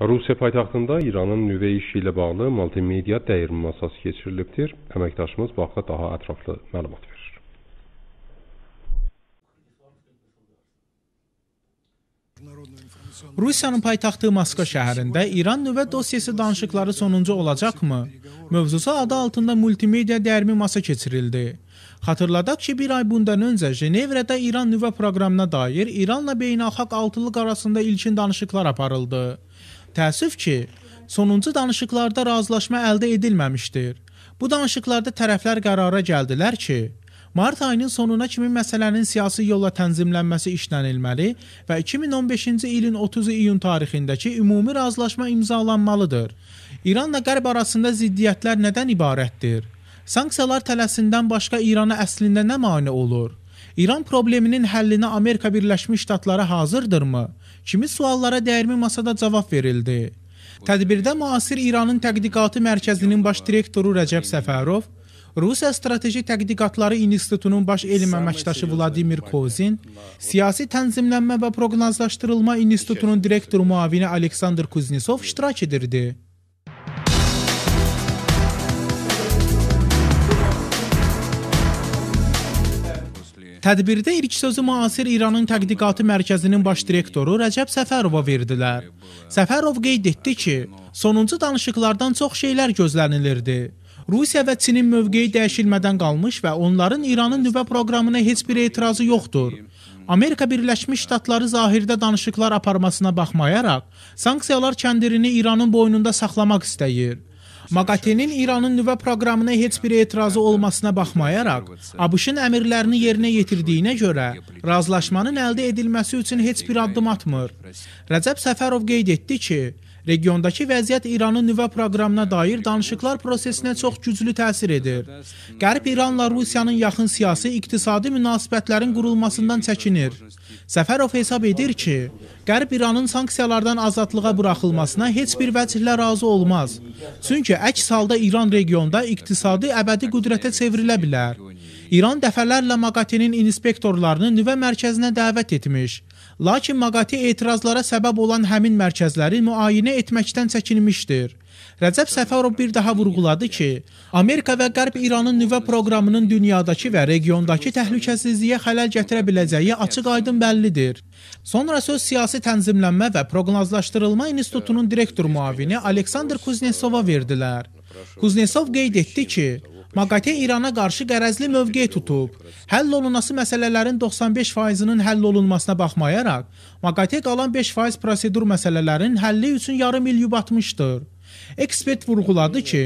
Rusiya paytaxtında İranın nüvə işi ilə bağlı multimedia dəyirmi masası keçirilibdir. Əməkdaşımız Baxta daha ətraflı məlumat verir. Rusiyanın paytaxtı Moskva şəhərində İran nüvə dosyası danışıqları sonuncu olacaqmı? Mövzusu adı altında multimedia dəyirmi masa keçirildi. Xatırladaq ki, bir ay bundan öncə Jenevrədə İran nüvə proqramına dair İranla beynəlxalq altılıq arasında ilkin danışıqlar aparıldı. Təəssüf ki, sonuncu danışıqlarda razılaşma əldə edilməmişdir. Bu danışıqlarda tərəflər qərara gəldilər ki, mart ayının sonuna kimi məsələnin siyasi yolla tənzimlənməsi işlənilməli və 2015-ci ilin 30 iyun tarixindəki ümumi razılaşma imzalanmalıdır. İranla Qərb arasında ziddiyyətlər nədən ibarətdir? Sanksiyalar tələsindən başqa İrana əslində nə mane olur? İran probleminin həllinə Amerika Birləşmiş Ştatları hazırdırmı? Kimi suallara dəyirmi masada cavab verildi. Tədbirdə müasir İranın tədqiqatı mərkəzinin baş direktoru Rəcəb Səfərov, Rusiya Strateji Tədqiqatları İnstitutunun baş elm əməkdaşı Vladimir Kozin, Siyasi Tənzimlənmə və Proqnozlaşdırılma İnstitutunun direktor müavini Aleksandr Kuznetsov iştirak edirdi. Tədbirdə ilk sözü müasir İranın Tədqiqatı Mərkəzinin baş direktoru Rəcəb Səfərova verdilər. Səfərov qeyd etdi ki, sonuncu danışıqlardan çox şeylər gözlənilirdi. Rusiya və Çinin mövqeyi dəyişilmədən qalmış və onların İranın nüvə proqramına heç bir etirazı yoxdur. Amerika Birləşmiş Ştatları zahirdə danışıqlar aparmasına baxmayaraq, sanksiyalar kəndirini İranın boynunda saxlamaq istəyir. MAQATE-nin İranın nüvə proqramına heç bir etirazı olmasına baxmayaraq, ABŞ-ın əmrlərini yerinə yetirdiyinə görə razılaşmanın əldə edilməsi üçün heç bir addım atmır. Rəcəb Səfərov qeyd etdi ki, Regiondakı vəziyyət İranın nüvə proqramına dair danışıqlar prosesinə çox güclü təsir edir. Qərb İranla Rusiyanın yaxın siyasi, iqtisadi münasibətlərin qurulmasından çəkinir. Səfərov hesab edir ki, Qərb İranın sanksiyalardan azadlığa buraxılmasına heç bir vəcihlə razı olmaz. Çünki əks halda İran regionda iqtisadi əbədi qüdrətə çevrilə bilər. İran dəfələrlə MAQATE-nin inspektorlarını nüvə mərkəzinə dəvət etmiş. Lakin MAQATE etirazlara səbəb olan həmin mərkəzləri müayinə etməkdən çəkinmişdir. Rəcəb Səfərov bir daha vurğuladı ki, Amerika və Qərb İranın nüvə proqramının dünyadakı və regiondakı təhlükəsizliyə xələl gətirə biləcəyi açıq-aydın bəllidir. Sonra söz siyasi tənzimlənmə və proqnozlaşdırılma institutunun direktor müavini Aleksandr Kuznetsova verdilər. Kuznetsov qeyd etdi ki, MAQATE İrana qarşı qərəzli mövqe tutub. Həll olunası məsələlərin 95%-nin həll olunmasına baxmayaraq, MAQATE qalan 5% prosedur məsələlərinin həlli üçün yarım il yubatmışdır. Ekspert vurğuladı ki,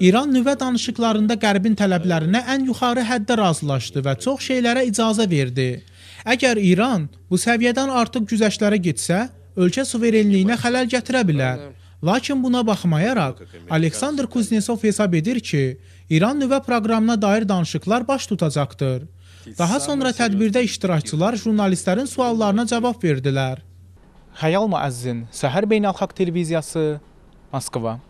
İran nüvə danışıqlarında Qərbin tələblərinə ən yuxarı həddə razılaşdı və çox şeylərə icazə verdi. Əgər İran bu səviyyədən artıq güzəştlərə getsə, ölkə suverenliyinə xələl gətirə bilər. Lakin buna baxmayaraq, Aleksandr Kuznetsov hesab edir ki, İran nüvə proqramına dair danışıqlar baş tutacaqdır. Daha sonra tədbirdə iştirakçılar jurnalistlərin suallarına cavab verdilər. Xəyal Müəzzin, Səhər Beynəlxalq Televiziyası, Москва.